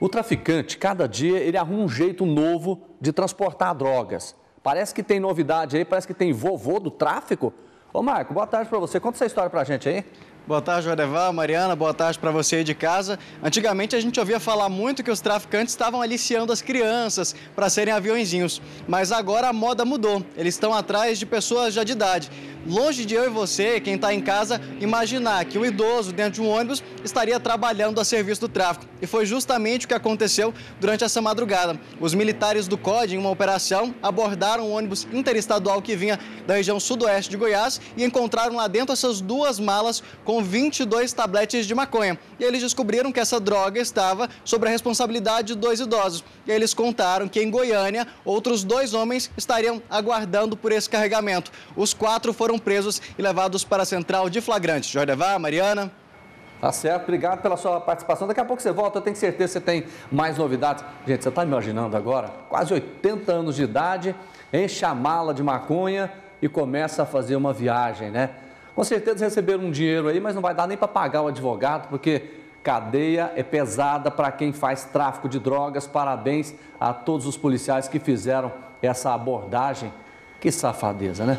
O traficante, cada dia, ele arruma um jeito novo de transportar drogas. Parece que tem novidade aí, parece que tem vovô do tráfico. Ô Marco, boa tarde para você. Conta essa história pra gente aí. Boa tarde, Jodevar, Mariana, boa tarde para você aí de casa. Antigamente a gente ouvia falar muito que os traficantes estavam aliciando as crianças para serem aviãozinhos, mas agora a moda mudou. Eles estão atrás de pessoas já de idade. Longe de eu e você, quem está em casa, imaginar que o idoso dentro de um ônibus estaria trabalhando a serviço do tráfico. E foi justamente o que aconteceu durante essa madrugada. Os militares do COD, em uma operação, abordaram um ônibus interestadual que vinha da região sudoeste de Goiás e encontraram lá dentro essas duas malas com 22 tabletes de maconha. E eles descobriram que essa droga estava sob a responsabilidade de dois idosos. E eles contaram que em Goiânia, outros dois homens estariam aguardando por esse carregamento. Os quatro foram presos e levados para a central de flagrante. Jordevar, Mariana. Tá certo, obrigado pela sua participação. Daqui a pouco você volta, eu tenho certeza que você tem mais novidades. Gente, você está imaginando agora? Quase 80 anos de idade, enche a mala de maconha e começa a fazer uma viagem, né? Com certeza receberam um dinheiro aí, mas não vai dar nem para pagar o advogado, porque cadeia é pesada para quem faz tráfico de drogas. Parabéns a todos os policiais que fizeram essa abordagem. Que safadeza, né?